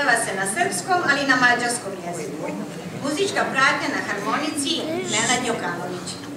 peva se na srpskom, ali i na mađarskom jeziku. Muzička pratnja na harmonici Nenad Jokanović.